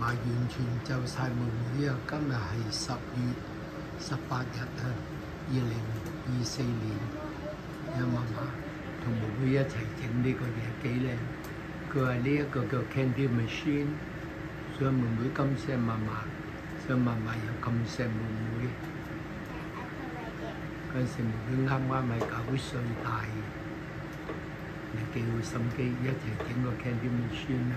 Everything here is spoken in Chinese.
嫲完全就晒妹妹啊！今日係十月十八日啊，二零二四年，有嫲嫲同妹妹一齊整呢個嘢幾靚。佢話呢一個叫 Candy Machine，所以妹妹咁錫嫲嫲，所以嫲嫲又咁錫妹妹。嗰时時妹妹啱啱係九歲大，你幾好心機，一齊整個 Candy Machine 啊！